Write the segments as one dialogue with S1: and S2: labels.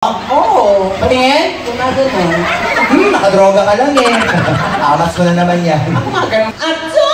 S1: Oo. Patingin? Gumagano. Hmm, nakadroga ka lang eh. Amas mo na naman yan. Ako nga ganun. At What?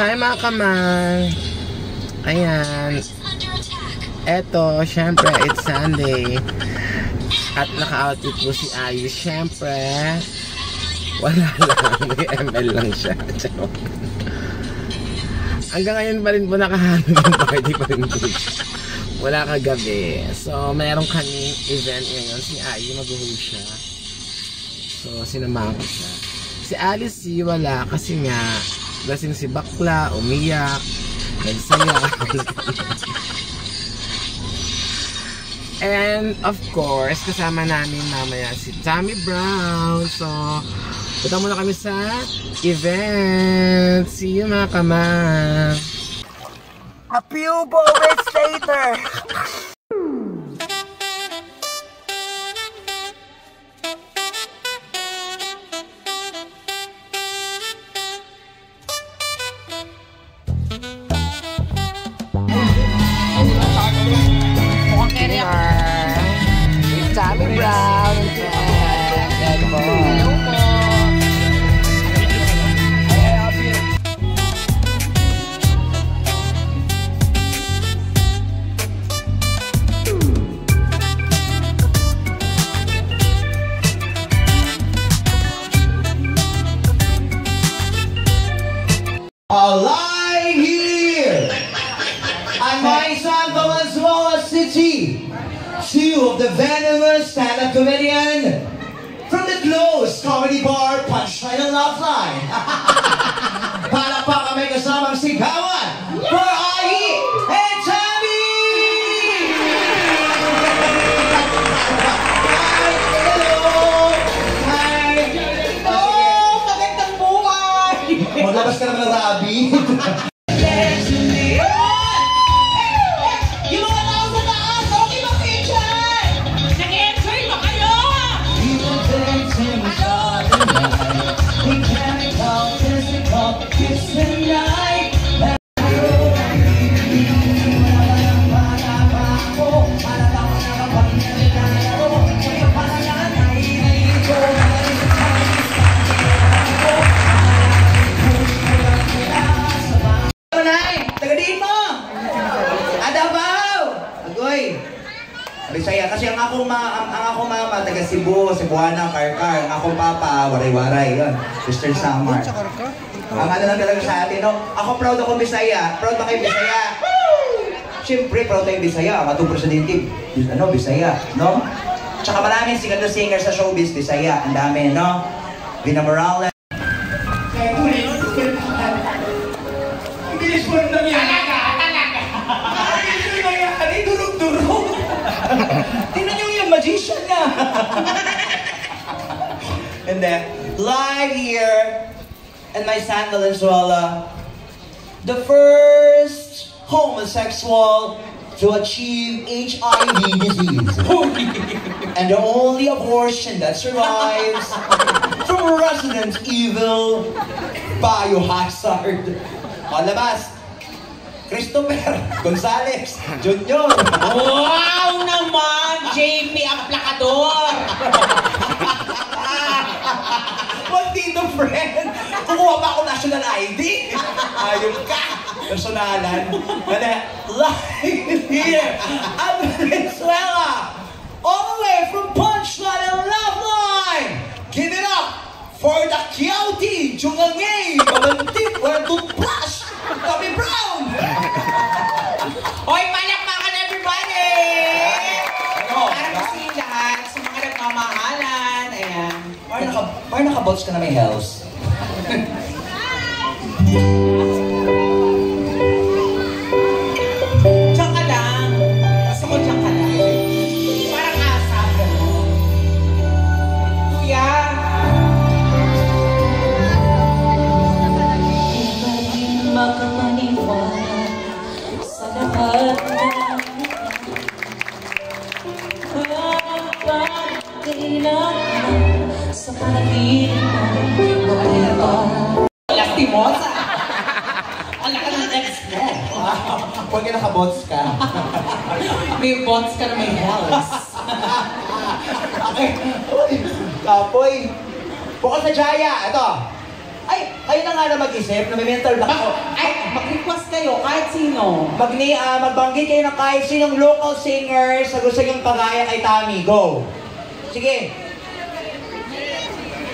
S2: Hi mga kamang! Ayan. Eto, syempre, it's Sunday. At naka-outfit po si Ayus. Syempre, wala lang. May ML lang siya. Hanggang ngayon pa rin po nakahanap yung party pa rin po. Wala kagabi. So, meron kaming event ngayon. Si Ayu mag-host siya. So, sinamahan ko siya. Si Alice, wala kasi nga lasing si bakla, umiyak, nagsaya. And of course, kasama namin mamaya si Tammy Brown. So, punta muna kami sa event. See you mga kamang!
S1: A few moments later. Alive here! I'm my son from Valenzuela City. Two of the venomous stand-up comedian from the close comedy bar Punchline and Love Line. ka ng rabi. Bisaya, kasi ang akong, ma ang, ang akong mama, taga Cebu, Cebuana, Karkar. Ang akong papa, Waray-Waray, yun. Western Samar. Ang ano lang talaga sa atin, no? Ako proud ako Bisaya. Proud ba kayo Bisaya? Siyempre, proud tayo Bisaya. Ang atong presidente, ano, Bisaya, no? Tsaka maraming sikat na singer sa showbiz, Bisaya. Ang dami, no? Vina Morales. And then, live here in my San Valenzuela, the first homosexual to achieve HIV disease. and the only abortion that survives from Resident Evil Biohazard. Malabas, Christopher Gonzalez Jr.
S3: Wow naman, Jamie Aplacador.
S1: Wag dito, friend. Kumuha pa ako national ID. Ayun ka. Personalan. Kaya, live here at Venezuela. All the way from Punchline and Love Line. Give it up for the Kiauti, Jungangay, Where Toothbrush, Tommy Brown.
S3: Hoy, palakpakan
S1: Or nakabots ka na may health? Huwag ka nakabots ka.
S3: May bots ka na may health.
S1: Okay. Uy, Kapoy. Bukod sa Jaya, ito. Ay, kayo na nga na mag-isip na may mental block.
S3: Mag- ay, mag-request kayo, kahit sino.
S1: Magni, ah, magbanggit kayo ng kahit sinong local singers na gusto niyong pagaya kay Tommy. Go! Sige.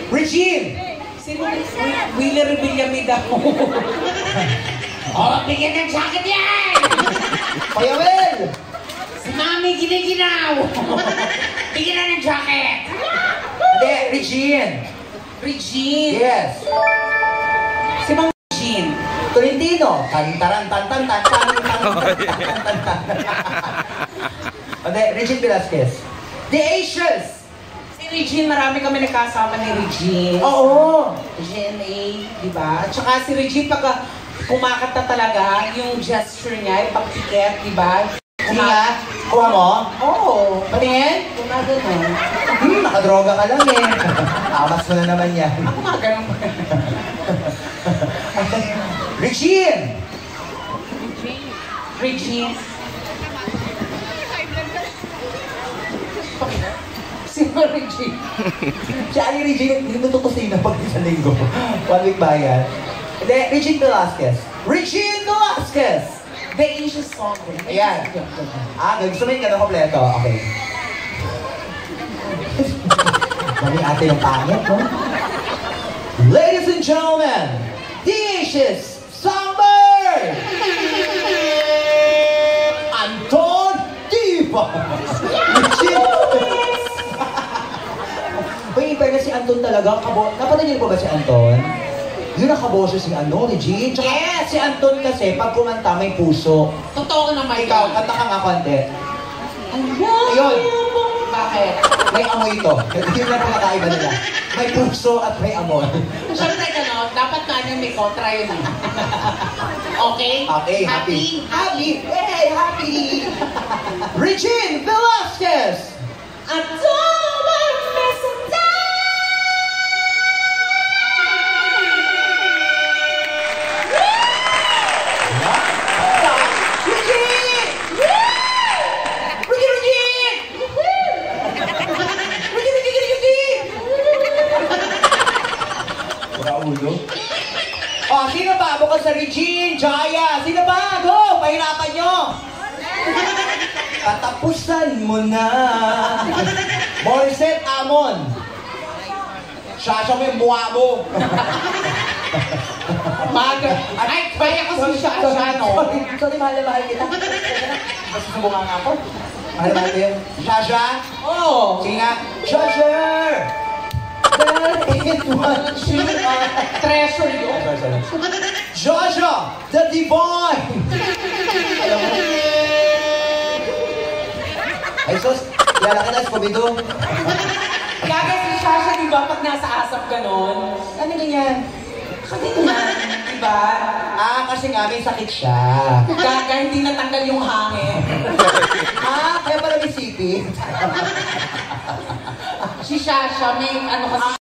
S1: Regine!
S3: Sino? Willie Revillame daw. Oh, bigyan ng jacket yan!
S1: Payawel!
S3: Si Mami giniginaw! bigyan na ng jacket!
S1: Hindi, Regine!
S3: Regine!
S1: Yes!
S3: Si Mang Regine.
S1: Tolentino! Tantaran, tantan, tantan, tantan, tantan. Hindi, Regine Velasquez. The Asians!
S3: Si Regine, marami kami nakasama ni Regine.
S1: Oo!
S3: Regine A, di ba? At saka si Regine, pag kumakanta talaga, yung gesture niya, yung pagpikit, di ba?
S1: Nga, kuha mo.
S3: Oo.
S1: Patingin?
S3: Gumagano.
S1: Hmm, nakadroga ka lang eh. Amas mo na naman yan.
S3: Gumagano.
S1: Regine!
S3: Regine. Sino Regine?
S1: Si Ali Regine, hindi mo tutusin na pag isang linggo. One week ba yan? Hindi, Regine Velasquez. Regine Velasquez!
S3: The Asian song.
S1: Ayan. Ah, gusto mo yung gano'n kompleto? Okay. Mali ate yung pangit, no? Ladies and gentlemen, the Asians Songbird! Anton Diva! Uy, in fairness si Anton talaga, kabo... Napanood niyo po ba si Anton? Yun ang kaboses si ano, Regine. Tsaka
S3: Yes!
S1: si Anton kasi, pag kumanta, may puso.
S3: Totoo naman
S1: Ikaw, kanta ka nga konti.
S3: Ayun.
S1: Ayun.
S3: Bakit?
S1: May amoy ito. Yun lang pinakaiba nila. May puso at may amoy.
S3: Siyempre, ano, dapat na niya may kontra yun. eh. okay?
S1: Okay, happy. Happy! Hey, happy! Regine Velasquez!
S3: I
S1: Ulo. Oh, sino ba? Bukod sa Regine, Jaya. Sino ba? Go! Pahirapan nyo! Katapusan mo na. Morissette Amon. Sasha mo yung mukha mo.
S3: Maga. Ay, kaya ko si Shasha, no?
S1: Sorry, sorry, mahal na mahal kita. Basta sa mukha nga ako. Mahal na mahal ko yun.
S3: Oo.
S1: Sige nga. Shasha! That is what you are.
S3: Treasure yun.
S1: Sorry, sorry. Jojo, the divine! Alam mo? Ay, sus, yala ka na, Scooby-Doo.
S3: Gaga si Shasha, di ba, pag nasa asap ganon?
S1: Ano ganyan?
S3: Kanina, di ba?
S1: Ah, kasi nga may sakit siya.
S3: Gaga, hindi natanggal yung hangin.
S1: Ah, kaya pala may sipit.
S3: Si Shasha, may ano kasi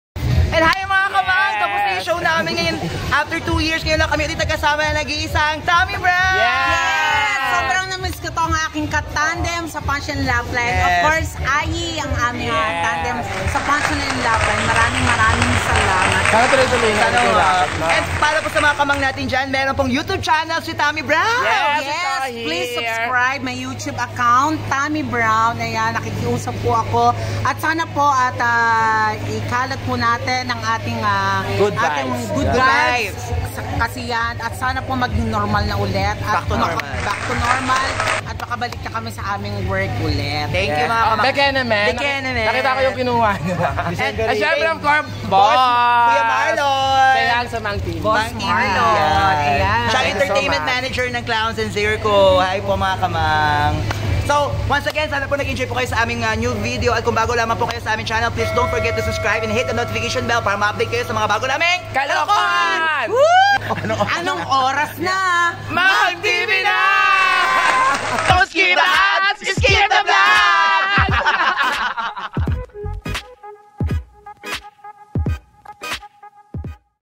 S4: And hi mga kamang! Tapos na yung show namin ngayon. After two years, ngayon lang kami ulit nagkasama na nag-iisang Tommy Brown!
S5: Yes! Sobrang na-miss ko to ang aking katandem sa Passion Love Line. Of
S4: Yes.
S5: course, Ayi ang aming ah, tandem sa Passion and Love Line. Maraming maraming salamat.
S2: Sana tuloy-tuloy na
S4: uh,
S2: no?
S4: and para po sa mga kamang natin dyan, meron pong YouTube channel si Tommy Brown!
S2: Yes!
S5: Yes, please subscribe my YouTube account, Tammy Brown. Ayan, nakikiusap po ako. At sana po at ah, ikalat po natin ang ating ah,
S2: Good
S5: ating
S2: vibes.
S5: good
S2: Yeah.
S5: vibes. Kasi yan, at sana po maging normal na ulit. At
S4: Back to normal.
S5: Back to
S3: normal at makabalik na kami sa aming work ulit.
S1: Thank you mga kamag.
S2: Bekenemen.
S1: Bekenemen.
S2: Nakita ko yung kinuha.
S6: December
S2: At syempre, of course,
S1: Boss,
S2: boss.
S1: Kuya Marlon.
S2: Kaya sa Mang TV.
S3: Boss. Marlon.
S1: Yan.
S3: Ayan.
S1: Siya entertainment manager ng Clowns and Circo. Hi po mga kamang. So, once again, sana po nag-enjoy po kayo sa aming uh, new video at kung bago lamang po kayo sa aming channel, please don't forget to subscribe and hit the notification bell para ma-update kayo sa mga bago naming
S2: Kalokohan!
S3: Anong oras na?
S2: Mang TV na!
S1: Scuba!